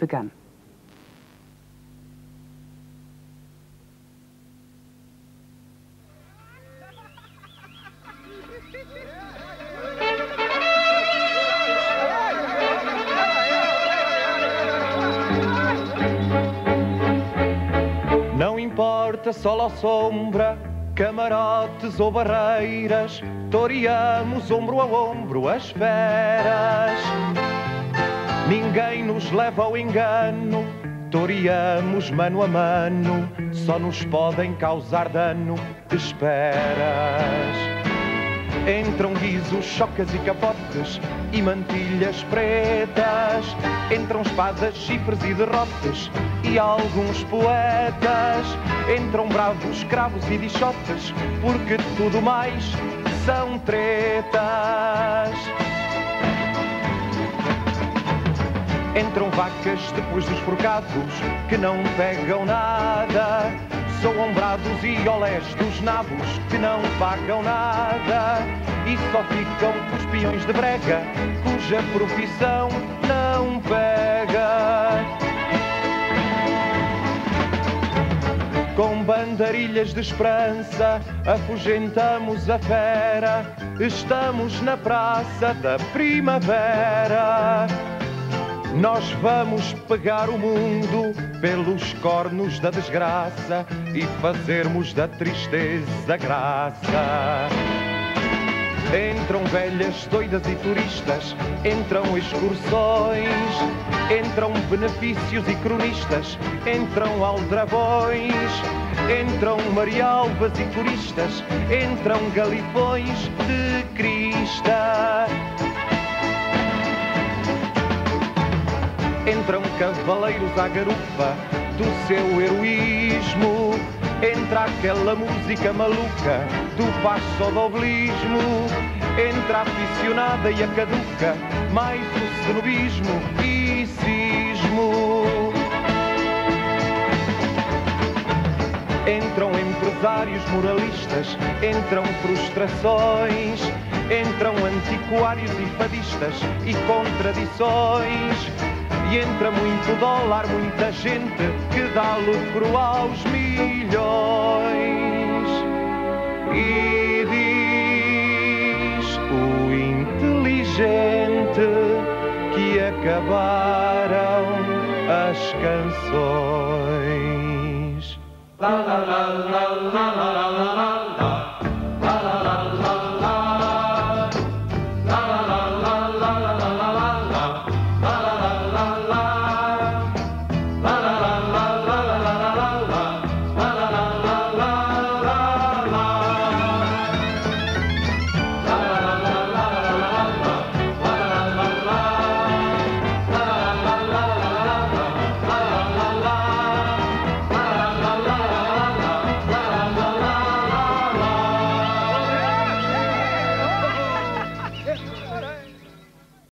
begun. Não importa sol ou sombra, camarotes ou barreiras, toreamos ombro a ombro as feras. Ninguém nos leva ao engano, toreamos mano a mano, só nos podem causar dano esperas. Entram guizos, chocas e capotes e mantilhas pretas. Entram espadas, chifres e derrotes e alguns poetas. Entram bravos, cravos e bichotes, porque tudo mais são tretas. Entram vacas depois dos forcados que não pegam nada. São ombrados e olés dos nabos que não pagam nada. E só ficam os peões de brega cuja profissão não pega. Com bandarilhas de esperança afugentamos a fera. Estamos na praça da primavera. Nós vamos pegar o mundo pelos cornos da desgraça e fazermos da tristeza graça. Entram velhas doidas e turistas, entram excursões, entram benefícios e cronistas, entram aldrabões, entram marialvas e turistas, entram galifões de crista. Entram cavaleiros à garupa do seu heroísmo. Entra aquela música maluca do passo-doblismo. Entra a aficionada e a caduca, mais o cenobismo e cismo. Entram empresários moralistas, entram frustrações, entram antiquários e fadistas e contradições. E entra muito dólar, muita gente que dá lucro aos milhões. E diz o inteligente que acabaram as canções. La, la, la,